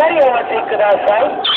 かりお待ちください。